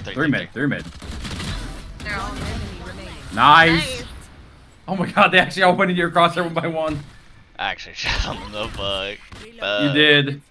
Three mid, three mid. Nice. Oh my god, they actually all went into your crosshair one by one. Actually shot them the fuck. You uh, did.